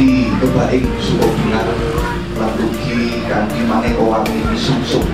kanthi kebaing suka binar lan ugi kanthi maneka warni sungsung